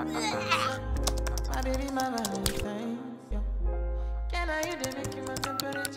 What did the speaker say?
My baby, my Valentine. Can I hear the make my temperature?